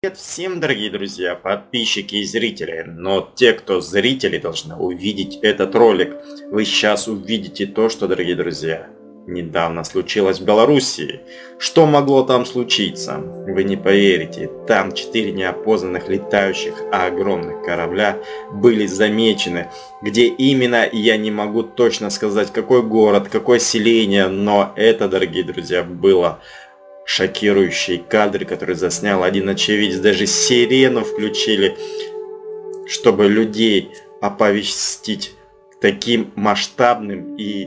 Привет всем, дорогие друзья, подписчики и зрители. Но те, кто зрители, должны увидеть этот ролик. Вы сейчас увидите то, что, дорогие друзья, недавно случилось в Белоруссии. Что могло там случиться? Вы не поверите. Там четыре неопознанных летающих, а огромных корабля были замечены. Где именно, я не могу точно сказать, какой город, какое селение, но это, дорогие друзья, было шокирующие кадры, которые заснял один очевидец. Даже сирену включили, чтобы людей оповестить таким масштабным и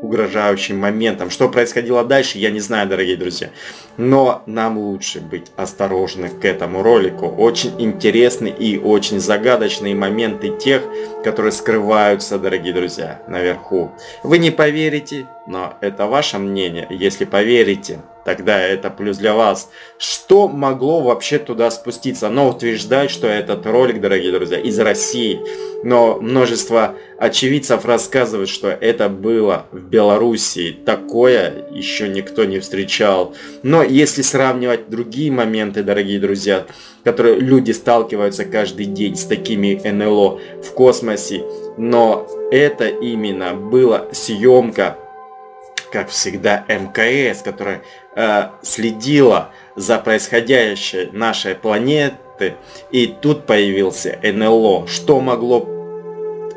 угрожающим моментом. Что происходило дальше, я не знаю, дорогие друзья. Но нам лучше быть осторожны к этому ролику. Очень интересны и очень загадочные моменты тех, которые скрываются, дорогие друзья, наверху. Вы не поверите, но это ваше мнение. Если поверите, тогда это плюс для вас. Что могло вообще туда спуститься? Оно утверждает, что этот ролик, дорогие друзья, из России. Но множество очевидцев рассказывают, что это было в Белоруссии. Такое еще никто не встречал. Но если сравнивать другие моменты, дорогие друзья, которые люди сталкиваются каждый день с такими НЛО в космосе, но это именно была съемка как всегда, МКС, которая э, следила за происходящей нашей планеты, и тут появился НЛО. Что могло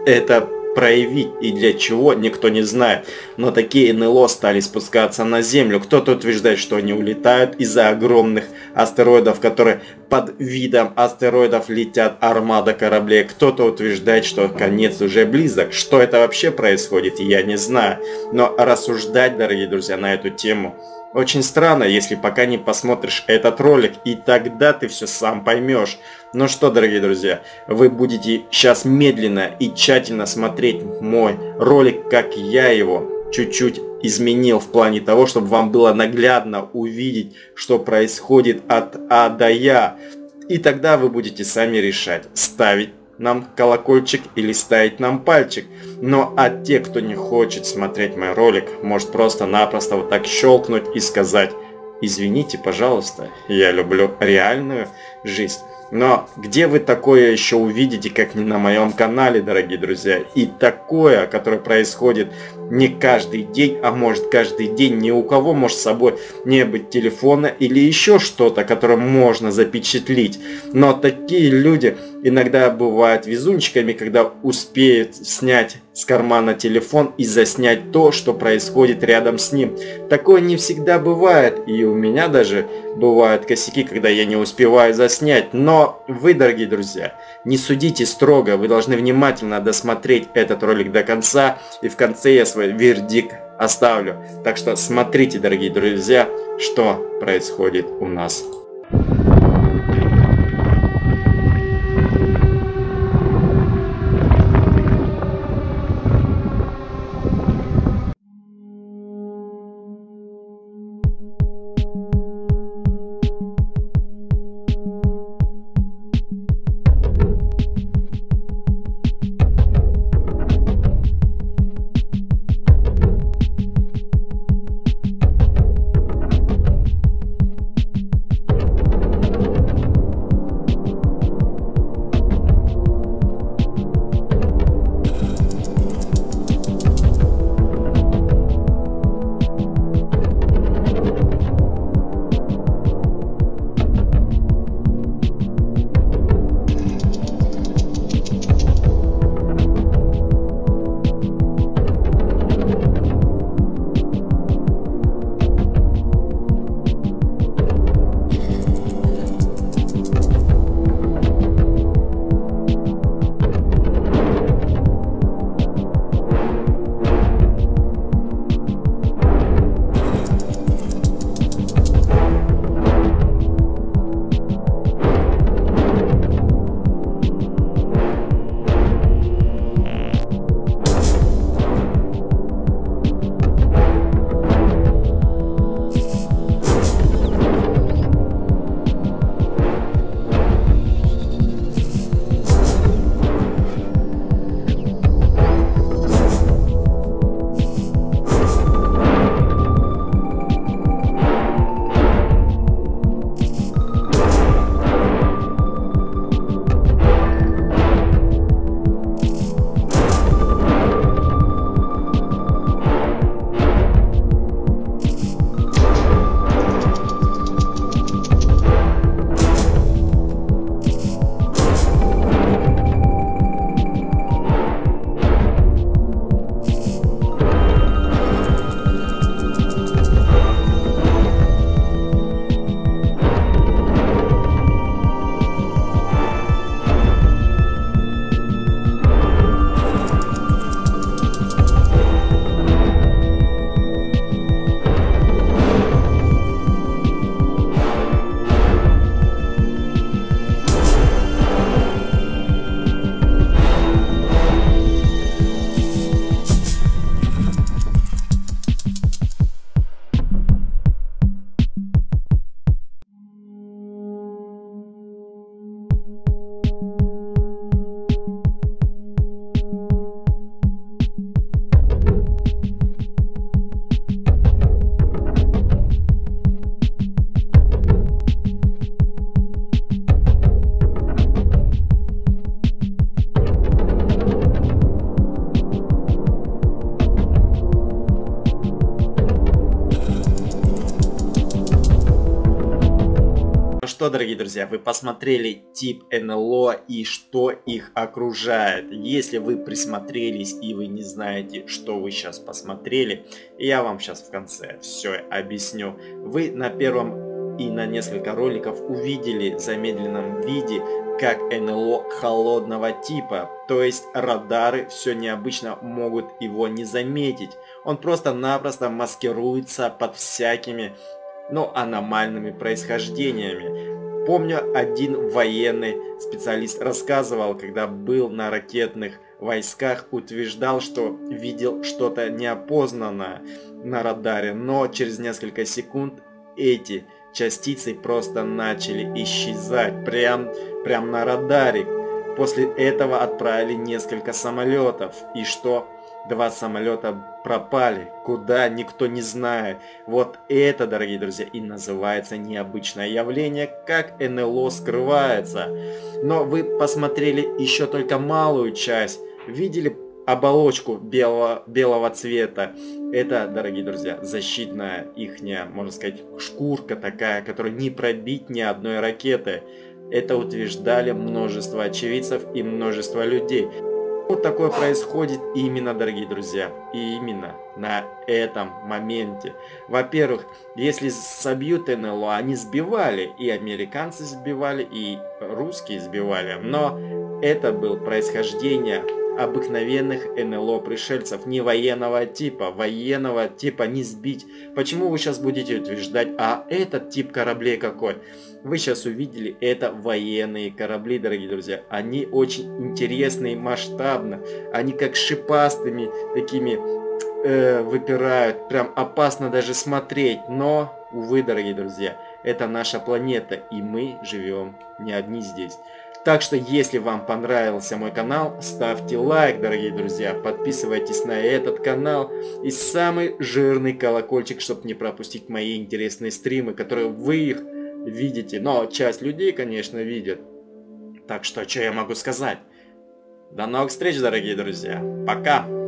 это проявить и для чего, никто не знает. Но такие НЛО стали спускаться на Землю. Кто-то утверждает, что они улетают из-за огромных астероидов, которые под видом астероидов летят армада кораблей. Кто-то утверждает, что конец уже близок. Что это вообще происходит, я не знаю. Но рассуждать, дорогие друзья, на эту тему очень странно, если пока не посмотришь этот ролик, и тогда ты все сам поймешь. Ну что, дорогие друзья, вы будете сейчас медленно и тщательно смотреть мой ролик, как я его чуть-чуть изменил в плане того, чтобы вам было наглядно увидеть, что происходит от А до Я. И тогда вы будете сами решать, ставить нам колокольчик или ставить нам пальчик. Но а те, кто не хочет смотреть мой ролик, может просто-напросто вот так щелкнуть и сказать «Извините, пожалуйста, я люблю реальную жизнь». Но где вы такое еще увидите, как не на моем канале, дорогие друзья? И такое, которое происходит не каждый день, а может каждый день, ни у кого может с собой не быть телефона или еще что-то, которое можно запечатлить. Но такие люди иногда бывают везунчиками, когда успеют снять с кармана телефон и заснять то, что происходит рядом с ним. Такое не всегда бывает, и у меня даже бывают косяки, когда я не успеваю заснять. Но вы, дорогие друзья, не судите строго, вы должны внимательно досмотреть этот ролик до конца, и в конце я свой вердикт оставлю. Так что смотрите, дорогие друзья, что происходит у нас. Что, дорогие друзья, вы посмотрели тип НЛО и что их окружает. Если вы присмотрелись и вы не знаете, что вы сейчас посмотрели, я вам сейчас в конце все объясню. Вы на первом и на несколько роликов увидели в замедленном виде, как НЛО холодного типа, то есть радары все необычно могут его не заметить. Он просто-напросто маскируется под всякими но аномальными происхождениями. Помню, один военный специалист рассказывал, когда был на ракетных войсках, утверждал, что видел что-то неопознанное на радаре, но через несколько секунд эти частицы просто начали исчезать прям, прям на радаре. После этого отправили несколько самолетов. И что? Два самолета пропали, куда никто не знает. Вот это, дорогие друзья, и называется необычное явление, как НЛО скрывается. Но вы посмотрели еще только малую часть, видели оболочку белого, белого цвета. Это, дорогие друзья, защитная ихняя, можно сказать, шкурка такая, которую не пробить ни одной ракеты. Это утверждали множество очевидцев и множество людей. Вот такое происходит именно, дорогие друзья, и именно на этом моменте. Во-первых, если собьют НЛО, они сбивали, и американцы сбивали, и русские сбивали, но это было происхождение обыкновенных НЛО пришельцев, не военного типа. Военного типа не сбить. Почему вы сейчас будете утверждать, а этот тип кораблей какой? Вы сейчас увидели, это военные корабли, дорогие друзья. Они очень интересные, масштабно. Они как шипастыми такими э, выпирают. Прям опасно даже смотреть. Но, увы, дорогие друзья, это наша планета, и мы живем не одни здесь. Так что, если вам понравился мой канал, ставьте лайк, дорогие друзья, подписывайтесь на этот канал и самый жирный колокольчик, чтобы не пропустить мои интересные стримы, которые вы их видите. Но часть людей, конечно, видят. Так что, что я могу сказать? До новых встреч, дорогие друзья. Пока!